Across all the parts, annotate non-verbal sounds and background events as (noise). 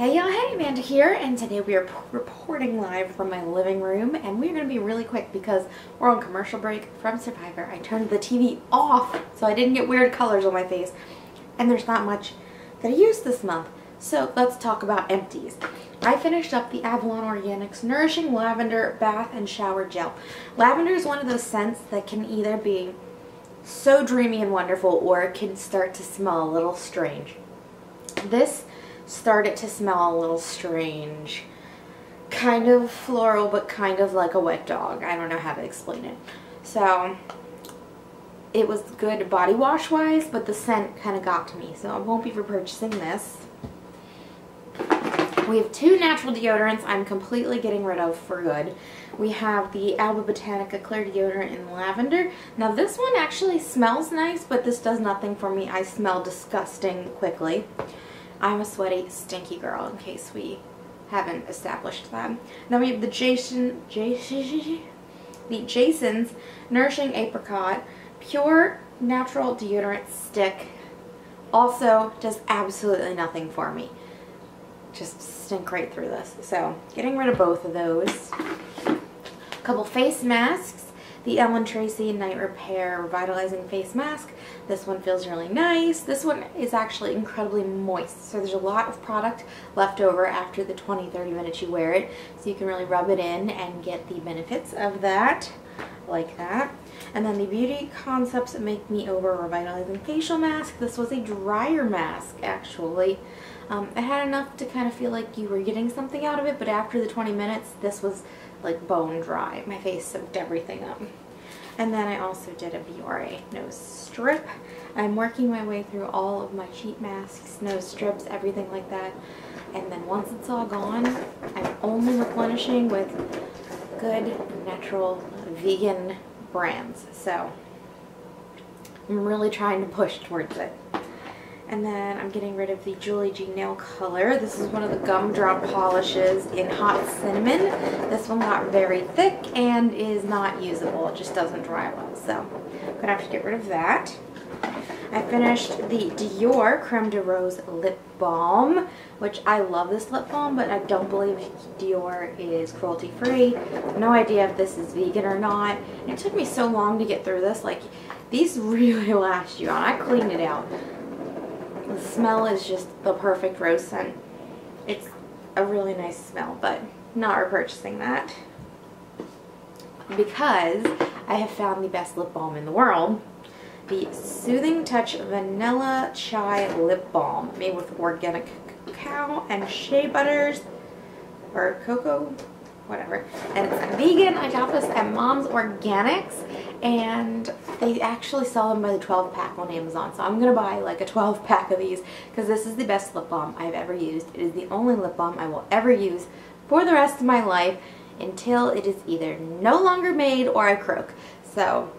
Hey y'all, hey, Amanda here, and today we are reporting live from my living room, and we're going to be really quick because we're on commercial break from Survivor. I turned the TV off so I didn't get weird colors on my face, and there's not much that I used this month. So let's talk about empties. I finished up the Avalon Organics Nourishing Lavender Bath and Shower Gel. Lavender is one of those scents that can either be so dreamy and wonderful or it can start to smell a little strange. This started to smell a little strange. Kind of floral, but kind of like a wet dog. I don't know how to explain it. So, it was good body wash wise, but the scent kind of got to me. So I won't be repurchasing this. We have two natural deodorants I'm completely getting rid of for good. We have the Alba Botanica Clear Deodorant in Lavender. Now this one actually smells nice, but this does nothing for me. I smell disgusting quickly. I'm a sweaty, stinky girl, in case we haven't established that. Then we have the Jason, Jason, the Jason's Nourishing Apricot Pure Natural Deodorant Stick. Also does absolutely nothing for me. Just stink right through this. So, getting rid of both of those. A couple face masks the Ellen Tracy Night Repair Revitalizing Face Mask. This one feels really nice. This one is actually incredibly moist, so there's a lot of product left over after the 20-30 minutes you wear it, so you can really rub it in and get the benefits of that, like that. And then the Beauty Concepts Make Me Over Revitalizing Facial Mask. This was a dryer mask, actually. Um, it had enough to kind of feel like you were getting something out of it, but after the 20 minutes, this was like bone dry. My face soaked everything up. And then I also did a Biore nose strip. I'm working my way through all of my cheap masks, nose strips, everything like that. And then once it's all gone, I'm only replenishing with good, natural, vegan brands. So I'm really trying to push towards it. And then I'm getting rid of the Julie G Nail Color. This is one of the gumdrop polishes in Hot Cinnamon. This one got very thick and is not usable. It just doesn't dry well. So I'm going to have to get rid of that. I finished the Dior Creme de Rose Lip Balm, which I love this lip balm, but I don't believe Dior is cruelty free. No idea if this is vegan or not. it took me so long to get through this. Like, these (laughs) really last you on. I cleaned it out. The smell is just the perfect rose scent. It's a really nice smell, but not repurchasing that because I have found the best lip balm in the world. The Soothing Touch Vanilla Chai Lip Balm made with organic cacao and shea butters or cocoa whatever. And it's vegan. I got this at Mom's Organics and they actually sell them by the 12 pack on Amazon. So I'm going to buy like a 12 pack of these because this is the best lip balm I've ever used. It is the only lip balm I will ever use for the rest of my life until it is either no longer made or I croak. So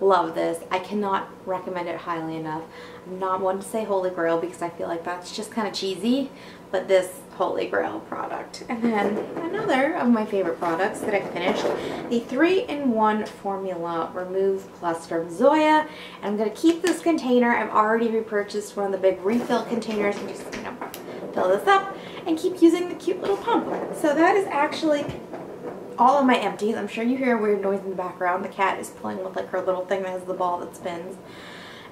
love this. I cannot recommend it highly enough. I'm not one to say holy grail because I feel like that's just kind of cheesy, but this holy grail product. And then another of my favorite products that I finished, the 3-in-1 Formula Remove Plus from Zoya. And I'm going to keep this container. I've already repurchased one of the big refill containers and just, you know, fill this up and keep using the cute little pump. So that is actually all of my empties. I'm sure you hear a weird noise in the background. The cat is playing with like her little thing that has the ball that spins.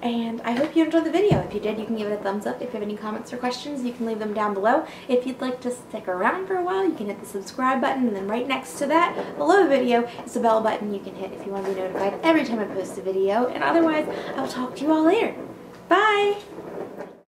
And I hope you enjoyed the video. If you did, you can give it a thumbs up. If you have any comments or questions, you can leave them down below. If you'd like to stick around for a while, you can hit the subscribe button. And then right next to that, below the video, is a bell button you can hit if you want to be notified every time I post a video. And otherwise, I will talk to you all later. Bye!